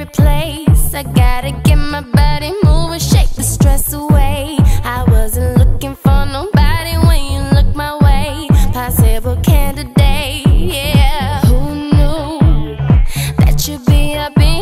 favorite place. I gotta get my body moving, shake the stress away. I wasn't looking for nobody when you looked my way. Possible candidate, yeah. Who knew that you'd be up in